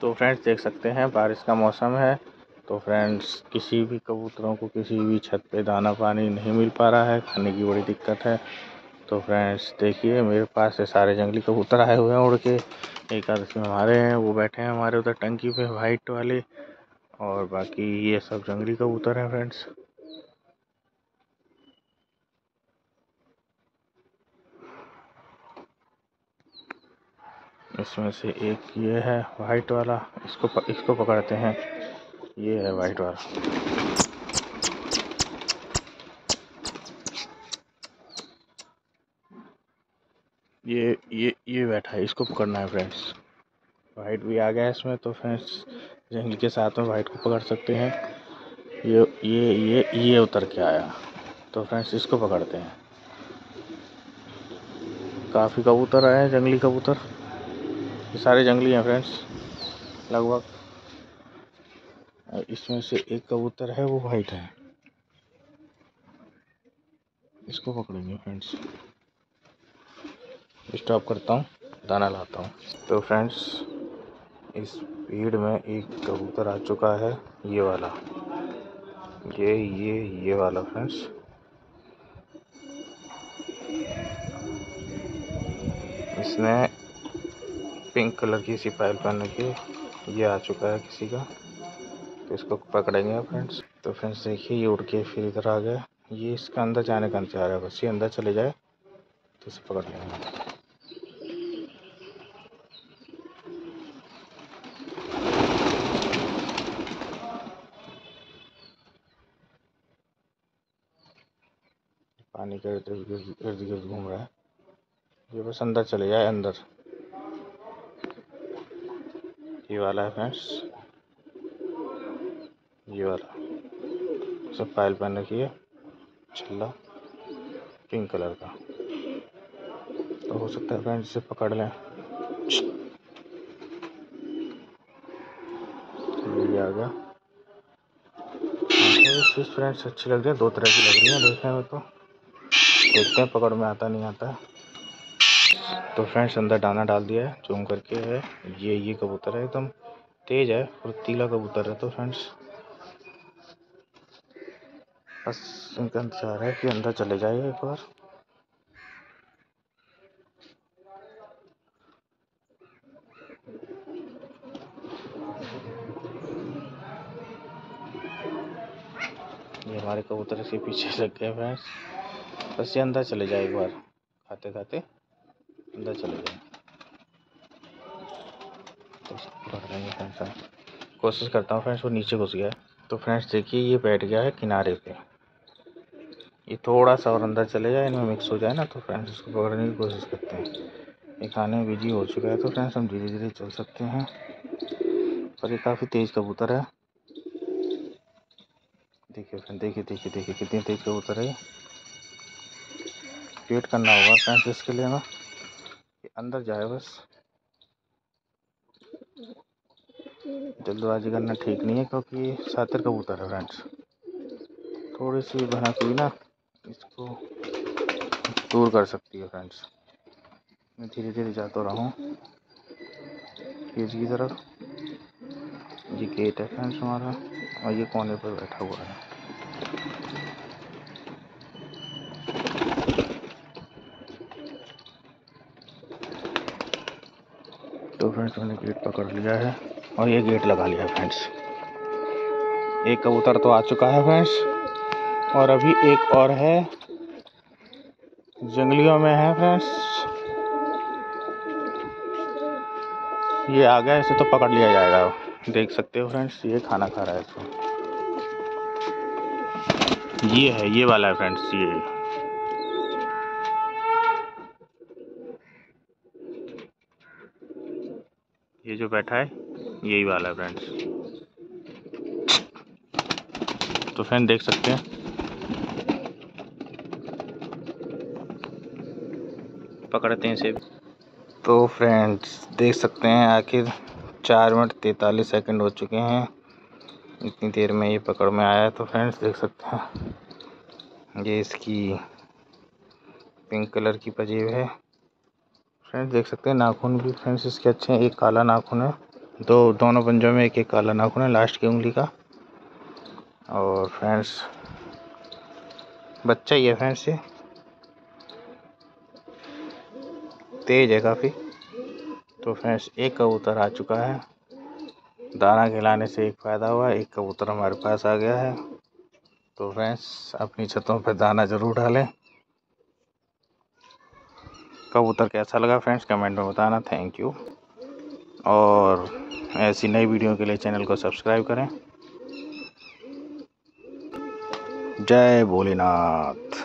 तो फ्रेंड्स देख सकते हैं, बारिश का मौसम है। तो फ्रेंड्स किसी भी कबूतरों को किसी भी छत पे दाना पानी नहीं मिल पा रहा है, खाने की बड़ी दिक्कत है। तो फ्रेंड्स देखिए, मेरे पास से सारे जंगली कबूतर आए हुए हैं उड़ के। एक आदमी हमारे हैं, वो बैठे हैं हमारे उधर टंकी पे वाइट वाले। और बाकी ये सब जंगली कबूतर हैं फ्रेंड्स इसमें से एक ये है वाइट वाला। इसको प, इसको पकड़ते हैं। ये है वाइट वाला। ये ये ये बैठा है इसको पकड़ना है फ्रेंड्स वाइट भी आ गया इसमें तो फ्रेंड्स जंगली के साथ में वाइट को पकड़ सकते हैं। ये ये ये ये उतर के आया। तो फ्रेंड्स इसको पकड़ते हैं। काफ़ी कबूतर आए हैं जंगली कबूतर। ये सारे जंगली हैं फ्रेंड्स लगभग। इसमें से एक कबूतर है, वो वाइट है। इसको पकड़ेंगे फ्रेंड्स स्टॉप करता हूँ, दाना लाता हूँ। तो फ्रेंड्स इस भीड़ में एक कबूतर आ चुका है, ये वाला। ये ये ये वाला फ्रेंड्स इसने पिंक कलर की सिपाही पहन के ये आ चुका है किसी का। तो इसको पकड़ेंगे फ्रेंड्स। तो फ्रेंड्स देखिए, ये उड़ के फिर इधर आ गया। ये इसका अंदर जाने का इंतज़ार है। बस ये अंदर चले जाए तो इसे पकड़ लेंगे। पानी के इर्द गिर्द घूम रहा है। ये बस अंदर चले जाए, अंदर। ये वाला है फ्रेंड्स। ये वाला। सब फ़ाइल पहन रखी है। छल्ला पिंक कलर का। तो हो सकता है फ्रेंड्स इसे पकड़ लें। आ गया। फ़िश फ्रेंड्स अच्छी लग रही है। दो तरह की लग रही है देखने में तो। देखते हैं, पकड़ में आता नहीं आता। है तो फ्रेंड्स, अंदर दाना डाल दिया है, चूम करके है। ये ये कबूतर है एकदम तेज है फुर्तीला कबूतर है तो फ्रेंड्स। बस इनका इंतज़ार है कि अंदर चले जाए एक बार। ये हमारे कबूतर इसके पीछे लग गए फ्रेंड्स। बस ये अंदर चले जाए एक बार खाते खाते अंदर चले जाए। तो फ्रेंड्स कोशिश करता हूँ फ्रेंड्स वो नीचे घुस गया। तो फ्रेंड्स देखिए, ये बैठ गया है किनारे पे। ये थोड़ा सा और अंदर चले जाए, इनमें मिक्स हो जाए ना तो फ्रेंड्स इसको पकड़ने की कोशिश करते हैं। ये खाने में बिज़ी हो चुका है तो फ्रेंड्स हम धीरे धीरे चल सकते हैं। पर ये काफ़ी तेज़ कबूतर है। देखिए फ्रेंड देखिए देखिए देखिए, कितनी तेज़ कबूतर है वेट करना होगा फ्रेंड्स इसके लिए ना। अंदर जाए बस। जल्दबाजी करना ठीक नहीं है क्योंकि सातर कबूतर है फ्रेंड्स थोड़ी सी भनक हुई ना, इसको दूर कर सकती है फ्रेंड्स मैं धीरे धीरे जाता रहा हूँ। केज की तरफ़। ये गेट है फ्रेंड्स हमारा, और ये कोने पर बैठा हुआ है। फ्रेंड्स मैंने गेट पकड़ लिया है और ये गेट लगा लिया फ्रेंड्स एक कबूतर तो आ चुका है फ्रेंड्स और अभी एक और है। जंगलियों में है फ्रेंड्स ये आ गया, इसे तो पकड़ लिया जाएगा। देख सकते हो फ्रेंड्स ये खाना खा रहा है इसको। ये है, ये वाला है फ्रेंड्स ये। ये जो बैठा है, यही वाला है फ्रेंड्स तो फ्रेंड देख सकते हैं। पकड़ते हैं इसे तो फ्रेंड्स देख सकते हैं आखिर चार मिनट तैतालीस सेकंड हो चुके हैं। इतनी देर में ये पकड़ में आया तो फ्रेंड्स देख सकते हैं। ये इसकी पिंक कलर की पजेब है। फ्रेंड्स देख सकते हैं, नाखून भी फ्रेंड्स इसके अच्छे हैं। एक काला नाखून है। दो, दोनों पंजों में एक एक काला नाखून है लास्ट की उंगली का। और फ्रेंड्स बच्चा ही है फ्रेंड्स ये। तेज है काफ़ी। तो फ्रेंड्स एक कबूतर आ चुका है। दाना खिलाने से एक फ़ायदा हुआ एक कबूतर हमारे पास आ गया है। तो फ्रेंड्स अपनी छतों पर दाना ज़रूर डालें। कबूतर कैसा लगा फ्रेंड्स? कमेंट में बताना। थैंक यू और ऐसी नई वीडियो के लिए चैनल को सब्सक्राइब करें। जय भोलेनाथ।